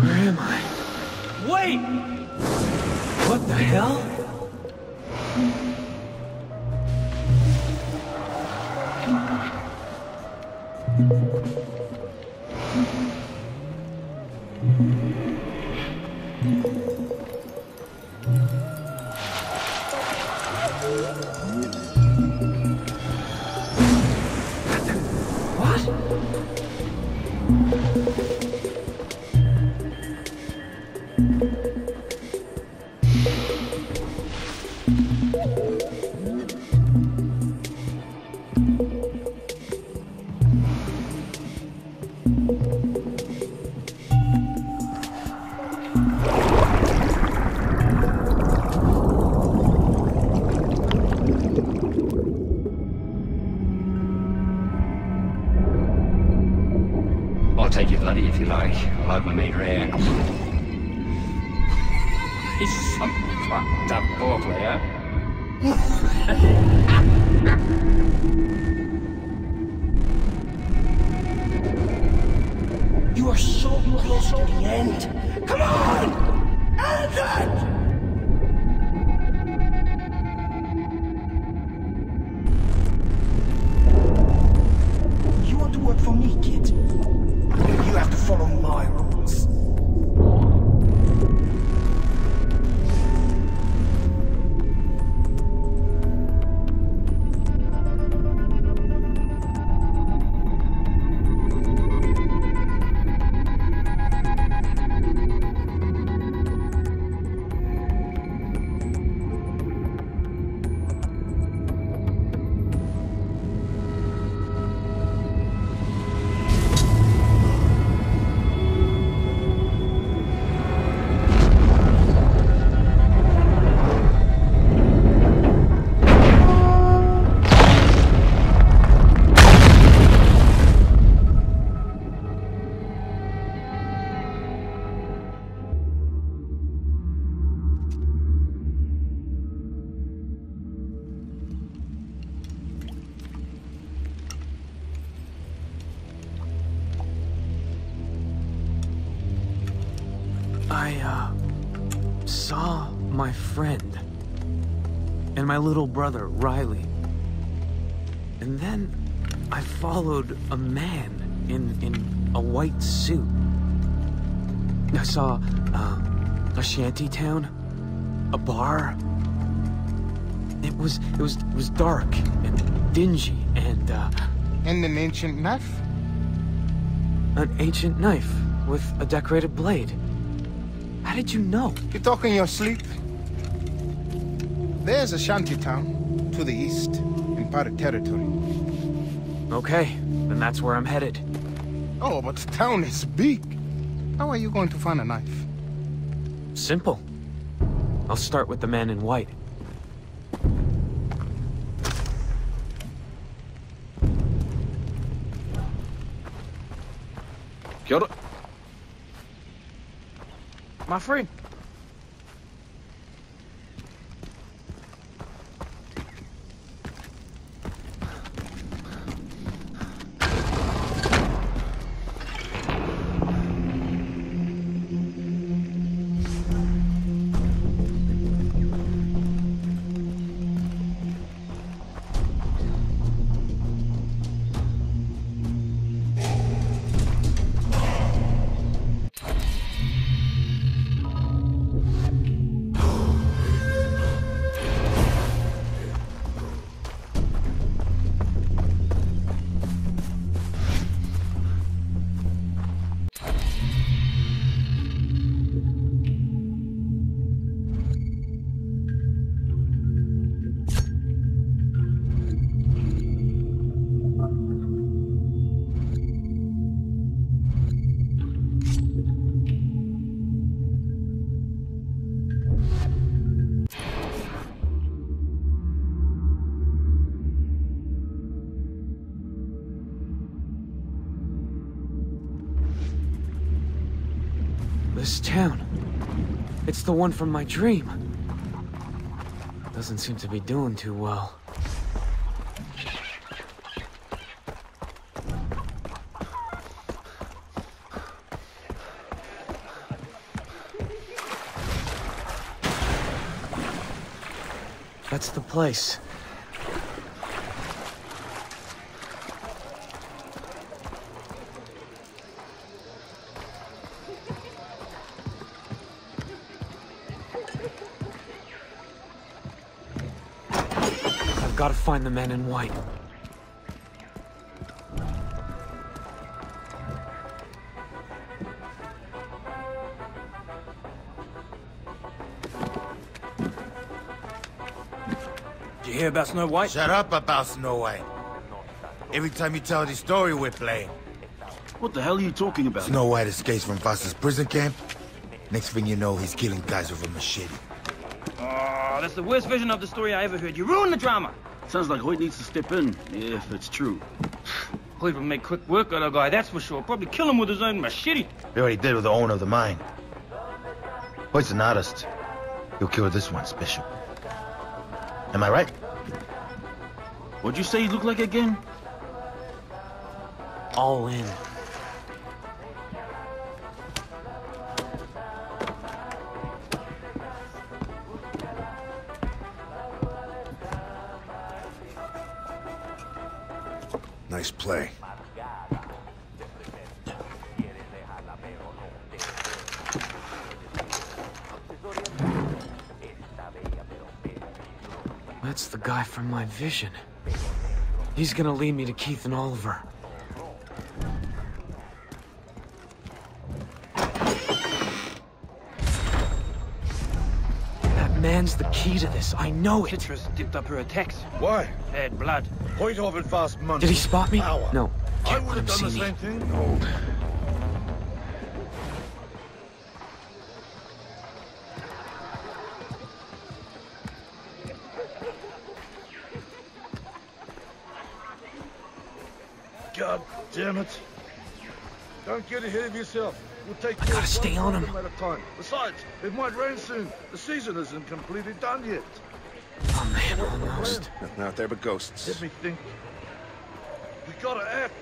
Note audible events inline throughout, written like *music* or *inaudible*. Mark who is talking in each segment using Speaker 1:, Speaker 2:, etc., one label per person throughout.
Speaker 1: Where am I? Wait! What the hell?
Speaker 2: He's some fucked up ball player.
Speaker 1: You are so close to the end. Come on! End! I, uh, saw my friend and my little brother, Riley. And then I followed a man in, in a white suit. I saw, uh, a shanty town, a bar. It was, it was, it was dark and dingy and, uh,
Speaker 3: And an ancient knife?
Speaker 1: an ancient knife with a decorated blade. How did you know?
Speaker 3: You talk in your sleep? There's a shanty town to the east in Pirate territory.
Speaker 1: Okay, then that's where I'm headed.
Speaker 3: Oh, but the town is big. How are you going to find a knife?
Speaker 1: Simple. I'll start with the man in white.
Speaker 4: Kia ora. My friend.
Speaker 1: Town. It's the one from my dream. Doesn't seem to be doing too well. That's the place. I've got to find the man in white.
Speaker 4: Did you hear about Snow White?
Speaker 5: Shut up about Snow White. Every time you tell this story, we're playing.
Speaker 6: What the hell are you talking about?
Speaker 5: Snow White escapes from Vaas's prison camp. Next thing you know, he's killing guys with a machete.
Speaker 4: Oh, that's the worst version of the story I ever heard. You ruined the drama.
Speaker 6: Sounds like Hoyt needs to step in, if it's true.
Speaker 4: Hoyt will make quick work of the guy, that's for sure. Probably kill him with his own machete.
Speaker 7: He already did with the owner of the mine. Hoyt's an artist. He'll kill this one special. Am I right?
Speaker 6: What'd you say he looked like again?
Speaker 1: All in. That's the guy from my vision. He's gonna lead me to Keith and Oliver. That man's the key to this. I know it.
Speaker 4: Citra's dipped up her attacks.
Speaker 8: Why?
Speaker 4: Had blood.
Speaker 8: Hoyt offered fast money.
Speaker 1: Did he spot me?
Speaker 8: Power.
Speaker 1: No.
Speaker 8: I
Speaker 1: Can't
Speaker 8: would have done
Speaker 1: see
Speaker 8: the
Speaker 1: me.
Speaker 8: same thing. God damn it. Don't get ahead of yourself. We'll take care
Speaker 1: gotta
Speaker 8: of
Speaker 1: stay on him.
Speaker 8: problem At a time. Besides, it might rain soon. The season isn't completely done yet.
Speaker 1: Oh man, almost. *laughs*
Speaker 9: Nothing out there but ghosts.
Speaker 8: Let me think. We gotta act.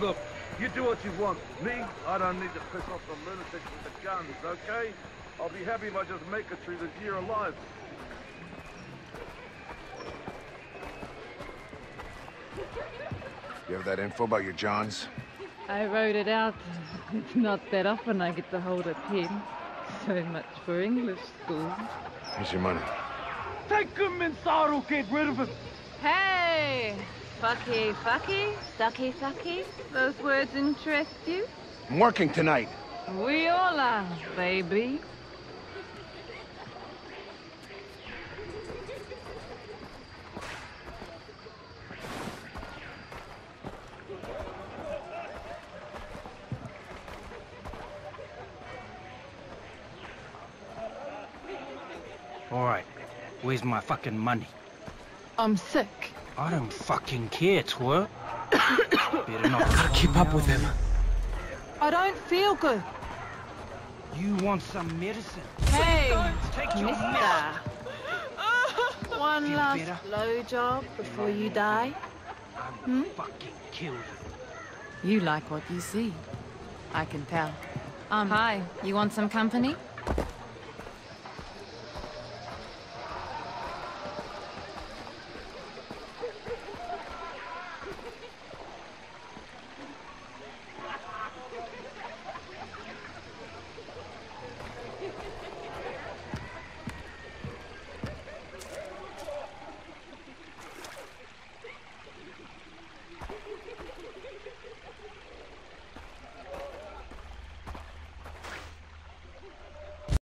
Speaker 8: Look, you do what you want. Me, I don't need to piss off the lunatics with the guns, okay? I'll be happy if I just make it through this year alive.
Speaker 9: You have that info about your Johns?
Speaker 10: I wrote it out. It's not that often I get to hold a pen. So much for English school.
Speaker 9: Here's your money.
Speaker 8: Take him inside or get rid of him.
Speaker 10: Hey! Fucky, fucky, sucky, sucky. Those words interest you?
Speaker 9: I'm working tonight.
Speaker 10: We all are, baby.
Speaker 4: All right. Where's my fucking money?
Speaker 10: I'm sick.
Speaker 4: I don't fucking care, twerp. *coughs* Better not
Speaker 1: Gotta keep up with him.
Speaker 10: I don't feel good.
Speaker 4: You want some medicine?
Speaker 10: Hey,
Speaker 4: Take your medicine.
Speaker 10: mister. One
Speaker 4: Feel
Speaker 10: last
Speaker 4: better?
Speaker 10: blow job before you die.
Speaker 4: I'm fucking kill you.
Speaker 11: You like what you see. I can tell. Um, hi, you want some company?